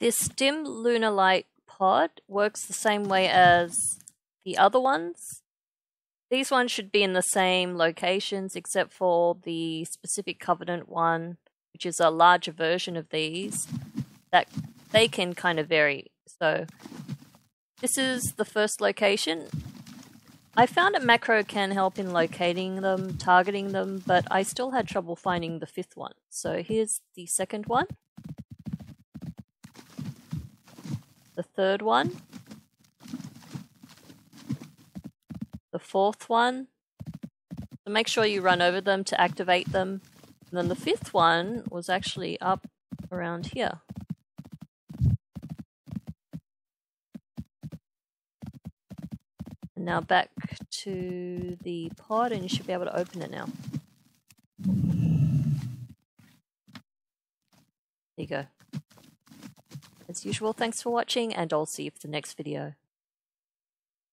This dim lunar light pod works the same way as the other ones. These ones should be in the same locations except for the specific covenant one, which is a larger version of these, that they can kind of vary. So this is the first location. I found a macro can help in locating them, targeting them, but I still had trouble finding the fifth one. So here's the second one. The third one. The fourth one. So make sure you run over them to activate them. And then the fifth one was actually up around here. now back to the pod and you should be able to open it now. There you go. As usual, thanks for watching and I'll see you for the next video.